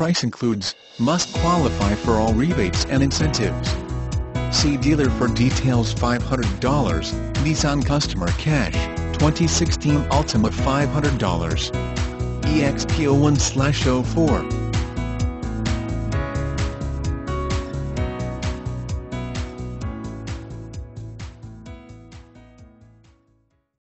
price includes, must qualify for all rebates and incentives. See dealer for details $500, Nissan Customer Cash, 2016 Altima $500. EXP01-04